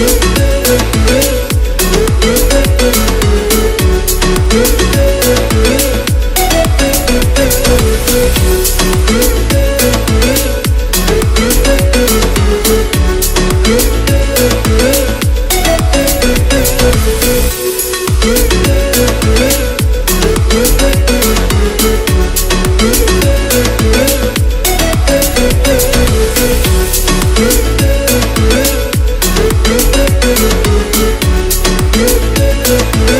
you. good.